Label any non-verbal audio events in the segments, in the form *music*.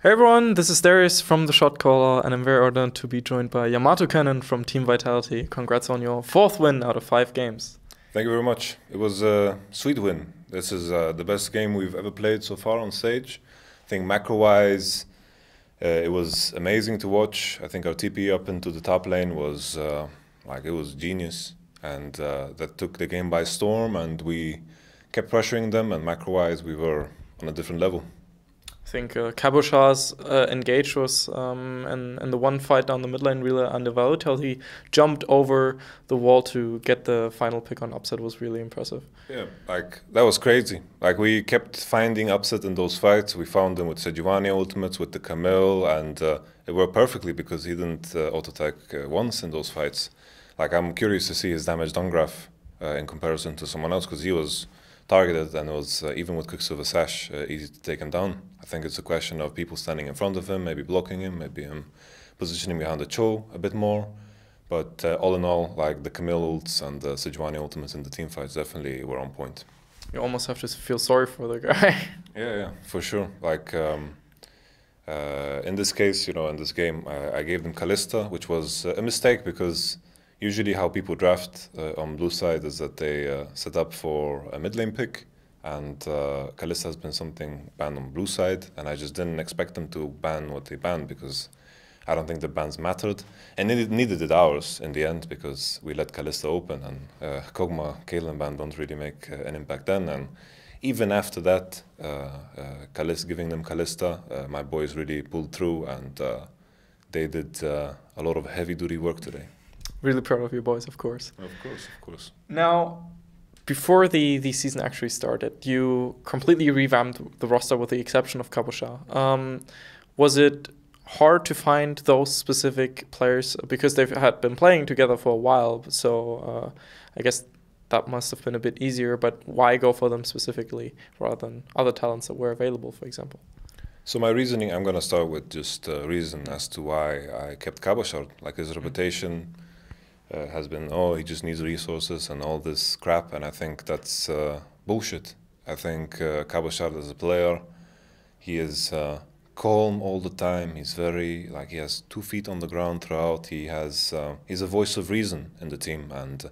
Hey everyone, this is Darius from The Shotcaller, and I'm very honored to be joined by YamatoCannon from Team Vitality. Congrats on your fourth win out of five games. Thank you very much. It was a sweet win. This is uh, the best game we've ever played so far on stage. I think macro-wise, uh, it was amazing to watch. I think our TP up into the top lane was uh, like it was genius, and uh, that took the game by storm. And we kept pressuring them, and macro-wise, we were on a different level. I think uh, uh, engage was um, in, in the one fight down the mid lane really undervalued. How he jumped over the wall to get the final pick on Upset was really impressive. Yeah, like that was crazy. Like we kept finding Upset in those fights. We found them with Sejuani ultimates, with the Camille, and uh, it worked perfectly because he didn't uh, auto attack uh, once in those fights. Like I'm curious to see his damage done graph uh, in comparison to someone else because he was targeted and it was uh, even with Quicksilver Sash uh, easy to take him down. I think it's a question of people standing in front of him, maybe blocking him, maybe him positioning behind the Cho a bit more. But uh, all in all, like the Camille ults and the Sejuani ultimates in the team fights definitely were on point. You almost have to feel sorry for the guy. *laughs* yeah, yeah, for sure. Like um, uh, in this case, you know, in this game, I, I gave them Kalista, which was a mistake because usually how people draft uh, on blue side is that they uh, set up for a mid lane pick and uh, Kalista has been something banned on blue side and I just didn't expect them to ban what they banned because I don't think the bans mattered. And neither, neither did ours in the end because we let Kalista open and uh, Kog'Maw, Caitlyn ban don't really make uh, an impact then. And even after that, uh, uh, Kalista, giving them Kalista, uh, my boys really pulled through and they did a lot of heavy duty work today really proud of you boys, of course. Of course, of course. Now, before the, the season actually started, you completely revamped the roster with the exception of Cabochard. Um, was it hard to find those specific players because they've had been playing together for a while? So uh, I guess that must have been a bit easier. But why go for them specifically rather than other talents that were available, for example? So my reasoning, I'm going to start with just a reason as to why I kept Cabochard, like his reputation uh, has been, oh, he just needs resources and all this crap, and I think that's uh, bullshit. I think uh, Cabochard as a player, he is uh, calm all the time. He's very like he has two feet on the ground throughout. He has uh, he's a voice of reason in the team, and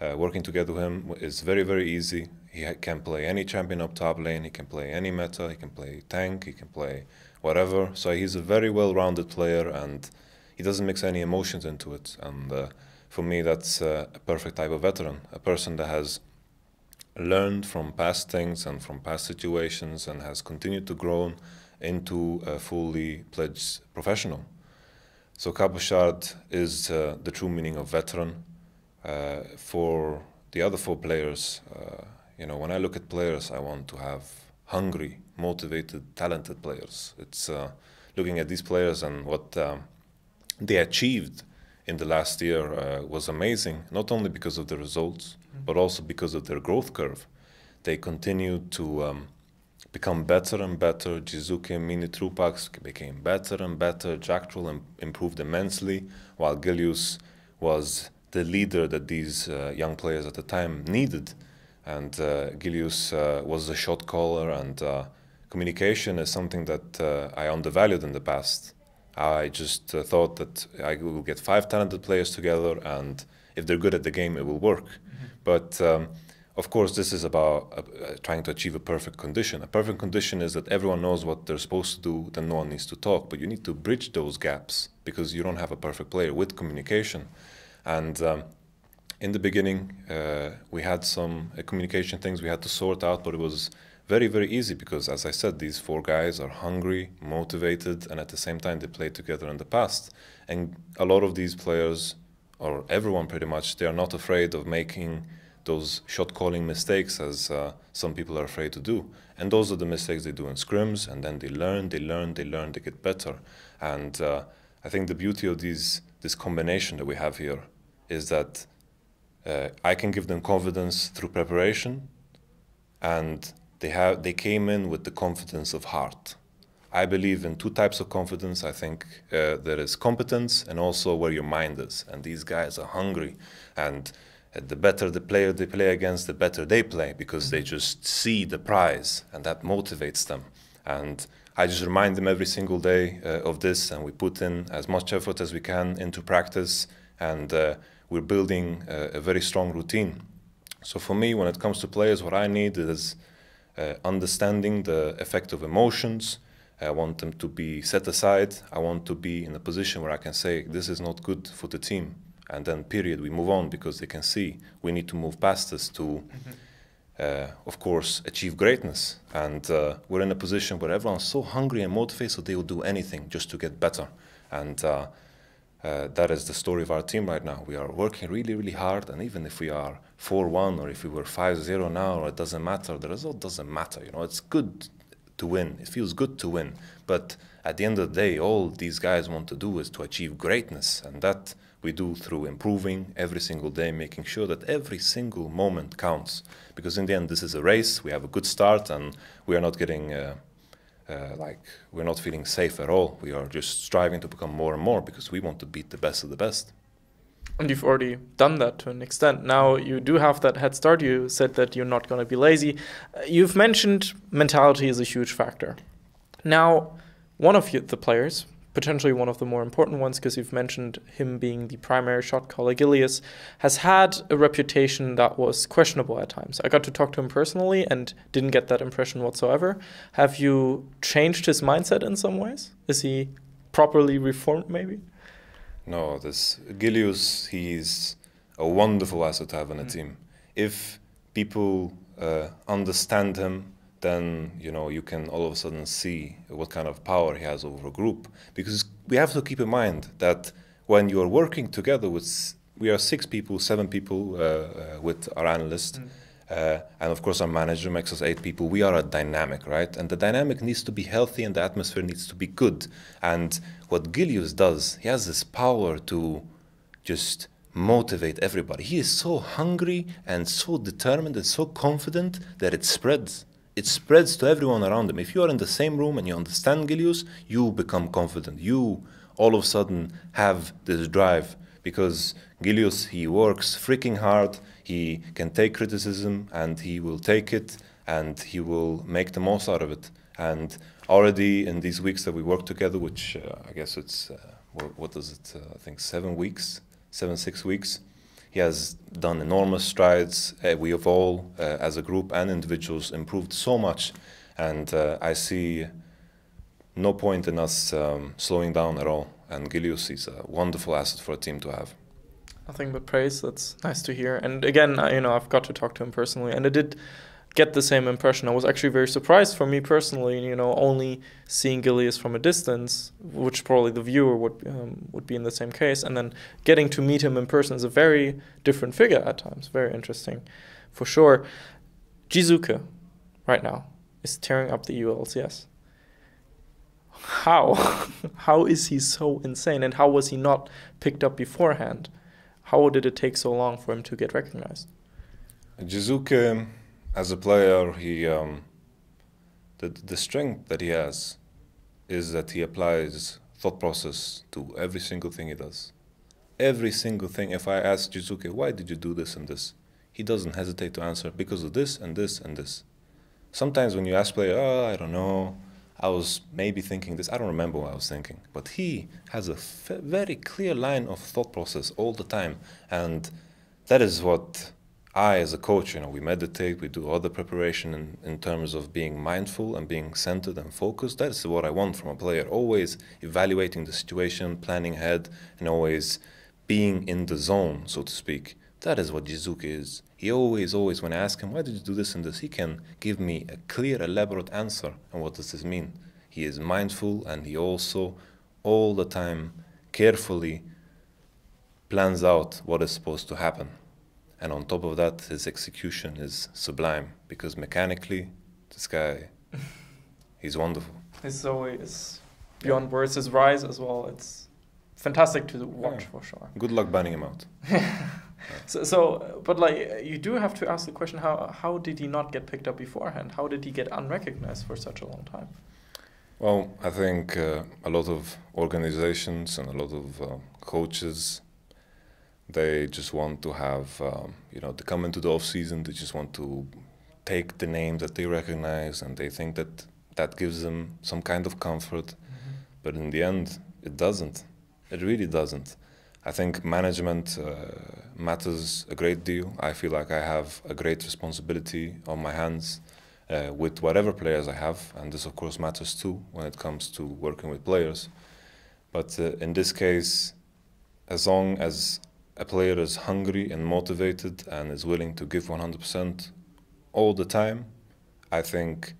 uh, working together with him is very very easy. He can play any champion up top lane. He can play any meta. He can play tank. He can play whatever. So he's a very well-rounded player, and he doesn't mix any emotions into it. And uh, for me, that's a perfect type of veteran, a person that has learned from past things and from past situations and has continued to grow into a fully pledged professional. So Cabochard is uh, the true meaning of veteran. Uh, for the other four players, uh, you know, when I look at players, I want to have hungry, motivated, talented players. It's uh, looking at these players and what um, they achieved in the last year uh, was amazing, not only because of the results, mm-hmm. but also because of their growth curve. They continued to um, become better and better. Jiizuke and Mini Trupax became better and better. Jactroll Im- improved immensely, while Gilius was the leader that these uh, young players at the time needed. And uh, Gilius uh, was a shot caller, and uh, communication is something that uh, I undervalued in the past. I just uh, thought that I will get five talented players together, and if they're good at the game, it will work. Mm-hmm. But um, of course, this is about uh, uh, trying to achieve a perfect condition. A perfect condition is that everyone knows what they're supposed to do, then no one needs to talk. But you need to bridge those gaps because you don't have a perfect player with communication. And um, in the beginning, uh, we had some uh, communication things we had to sort out, but it was very, very easy because, as I said, these four guys are hungry, motivated, and at the same time, they played together in the past. And a lot of these players, or everyone pretty much, they are not afraid of making those shot calling mistakes as uh, some people are afraid to do. And those are the mistakes they do in scrims, and then they learn, they learn, they learn, they get better. And uh, I think the beauty of these, this combination that we have here is that uh, I can give them confidence through preparation and they, have, they came in with the confidence of heart. I believe in two types of confidence. I think uh, there is competence and also where your mind is. And these guys are hungry. And uh, the better the player they play against, the better they play because they just see the prize and that motivates them. And I just remind them every single day uh, of this, and we put in as much effort as we can into practice, and uh, we're building a, a, very strong routine. So for me, when it comes to players, what I need is uh, understanding the effect of emotions. I want them to be set aside. I want to be in a position where I can say, this is not good for the team. And then, period, we move on because they can see we need to move past this to. Mm -hmm uh, of course, achieve greatness. And uh, we're in a position where everyone's so hungry and motivated, so they will do anything just to get better. And uh, that is the story of our team right now. We are working really, really hard, and even if we are 4-1 or if we were 5-0 now, it doesn't matter. The result doesn't matter. You know, it's good to win. It feels good to win. But at the end of the day, all these guys want to do is to achieve greatness, and that we do through improving every single day, making sure that every single moment counts. Because in the end, this is a race. We have a good start, and we are not getting uh, uh, like we're not feeling safe at all. We are just striving to become more and more because we want to beat the best of the best. And you've already done that to an extent. Now you do have that head start. You said that you're not going to be lazy. Uh, you've mentioned mentality is a huge factor. Now, one of you, the players, potentially one of the more important ones because you've mentioned him being the primary shot caller. Gilius has had a reputation that was questionable at times. I got to talk to him personally and didn't get that impression whatsoever. Have you changed his mindset in some ways? Is he properly reformed, maybe? No, this Gilius, he's a wonderful asset to have in a mm. team. If people uh, understand him, then you know you can all of a sudden see what kind of power he has over a group. Because we have to keep in mind that when you are working together with, we are six people, seven people uh, uh, with our analyst. Mm. Uh, and of course, our manager makes us eight people. We are a dynamic, right? And the dynamic needs to be healthy and the atmosphere needs to be good. And what Gilius does, he has this power to just motivate everybody. He is so hungry and so determined and so confident that it spreads it spreads to everyone around them. If you are in the same room and you understand Gilius, you become confident. You all of a sudden have this drive because Gilius, he works freaking hard. He can take criticism and he will take it and he will make the most out of it. And already in these weeks that we work together, which uh, I guess it's, uh, what, what is it, uh, I think seven weeks, seven, six weeks, he has done enormous strides. Uh, we have all, uh, as a group and individuals, improved so much. And uh, I see no point in us um, slowing down at all. And Gilius is a wonderful asset for a team to have. Nothing but praise. That's nice to hear. And again, you know, I've got to talk to him personally, and it did get the same impression. I was actually very surprised for me personally, you know, only seeing Gilius from a distance, which probably the viewer would um, would be in the same case, and then getting to meet him in person is a very different figure at times. Very interesting, for sure. Jiizuke, right now, is tearing up the EU LCS. How? *laughs* how is he so insane, and how was he not picked up beforehand? How did it take so long for him to get recognized? Jiizuke as a player, he um, the the strength that he has is that he applies thought process to every single thing he does. Every single thing. If I ask Jiizuke, why did you do this and this, he doesn't hesitate to answer because of this and this and this. Sometimes when you ask player, oh, I don't know, I was maybe thinking this. I don't remember what I was thinking, but he has a very clear line of thought process all the time, and that is what I, as a coach, you know, we meditate, we do other preparation in, in terms of being mindful and being centered and focused. That's what I want from a player. Always evaluating the situation, planning ahead, and always being in the zone, so to speak. That is what Jiizuke is. He always, always, when I ask him, why did you do this and this, he can give me a clear, elaborate answer. And what does this mean? He is mindful and he also, all the time, carefully plans out what is supposed to happen. And on top of that, his execution is sublime because mechanically, this guy, *laughs* he's wonderful. He's always beyond words. His rise as well. It's fantastic to watch yeah. for sure. Good luck banning him out. *laughs* so, so, but like you do have to ask the question: How how did he not get picked up beforehand? How did he get unrecognized for such a long time? Well, I think uh, a lot of organizations and a lot of uh, coaches they just want to have, um, you know, to come into the off season. They just want to take the name that they recognize, and they think that that gives them some kind of comfort. Mm-hmm. But in the end, it doesn't. It really doesn't. I think management uh, matters a great deal. I feel like I have a great responsibility on my hands uh, with whatever players I have, and this, of course, matters too when it comes to working with players. But uh, in this case, as long as a player is hungry and motivated and is willing to give 100% all the time, I think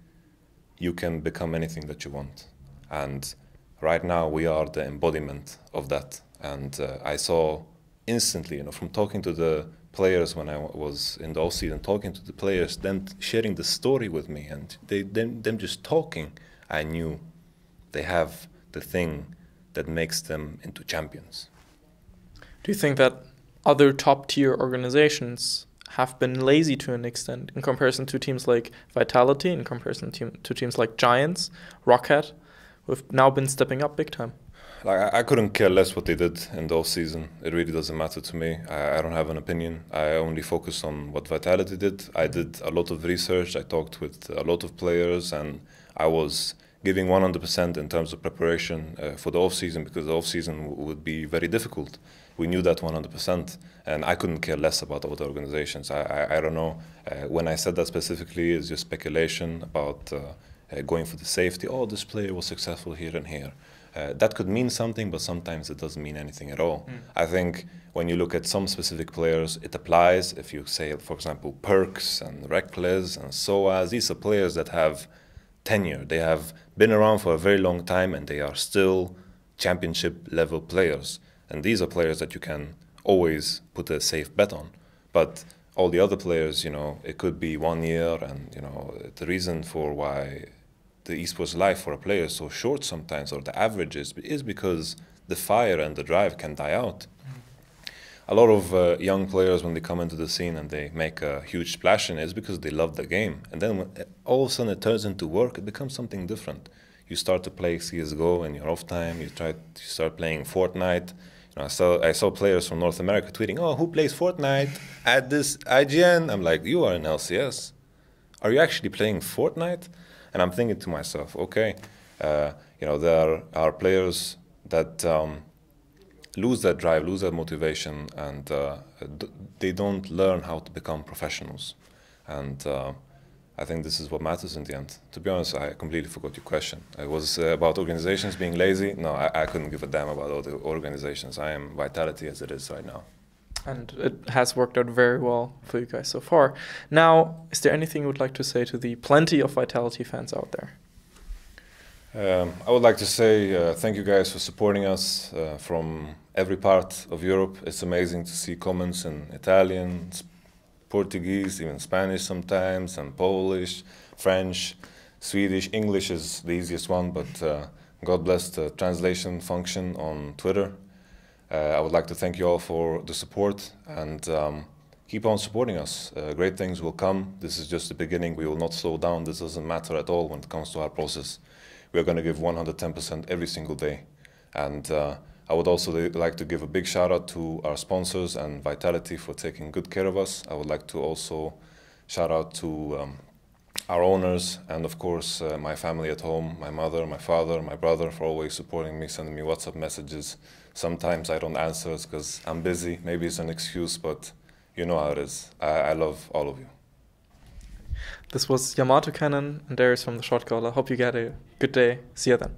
you can become anything that you want. And right now, we are the embodiment of that. And uh, I saw instantly, you know, from talking to the players when I was in the off season, talking to the players, them sharing the story with me, and they them, them just talking, I knew they have the thing that makes them into champions. Do you think that other top tier organizations have been lazy to an extent in comparison to teams like Vitality, in comparison to, teams like Giants, Rocket, who've now been stepping up big time? Like I, couldn't care less what they did in the off season. It really doesn't matter to me. I, I don't have an opinion. I only focus on what Vitality did. I did a lot of research. I talked with a lot of players, and I was giving 100% in terms of preparation uh, for the off season because the off season would be very difficult. We knew that 100%, and I couldn't care less about other organizations. I, I, I don't know. Uh, when I said that specifically, it's just speculation about uh, uh going for the safety. Oh, this player was successful here and here. Uh, that could mean something, but sometimes it doesn't mean anything at all. Mm. I think when you look at some specific players, it applies. If you say, for example, Perkz and Rekkles and Soaz, these are players that have tenure. They have been around for a very long time and they are still championship level players. And these are players that you can always put a safe bet on. But all the other players, you know, it could be one year, and you know, the reason for why the esports life for a player is so short sometimes, or the average is, is because the fire and the drive can die out. A lot of uh, young players, when they come into the scene and they make a huge splash in it's because they love the game. And then when, all of a sudden it turns into work, it becomes something different. You start to play CSGO in your off time, you, try, you start playing Fortnite. You know, I, saw, I saw players from North America tweeting, oh, who plays Fortnite at this IGN? I'm like, you are in LCS. Are you actually playing Fortnite? And I'm thinking to myself, okay, uh, you know, there are players that um, lose that drive, lose that motivation, and uh, they don't learn how to become professionals. And uh, I think this is what matters in the end. To be honest, I completely forgot your question. It was uh, about organizations being lazy. No, I, I couldn't give a damn about all the organizations. I am Vitality as it is right now and it has worked out very well for you guys so far. Now, is there anything you would like to say to the plenty of Vitality fans out there? Um, I would like to say uh, thank you guys for supporting us uh, from every part of Europe. It's amazing to see comments in Italian, Portuguese, even Spanish sometimes, and Polish, French, Swedish. English is the easiest one, but uh, God bless the translation function on Twitter. Uh, I would like to thank you all for the support and um, keep on supporting us. Uh, great things will come. This is just the beginning. We will not slow down. This doesn't matter at all when it comes to our process. We are going to give 110% every single day. And uh, I would also like to give a big shout out to our sponsors and Vitality for taking good care of us. I would like to also shout out to um, our owners and of course uh, my family at home, my mother, my father, my brother for always supporting me, sending me WhatsApp messages. Sometimes I don't answer because I'm busy. Maybe it's an excuse, but you know how it is. I, I love all of you. This was YamatoCannon and Darius from the Shotcaller. Hope you get a good day. See you then.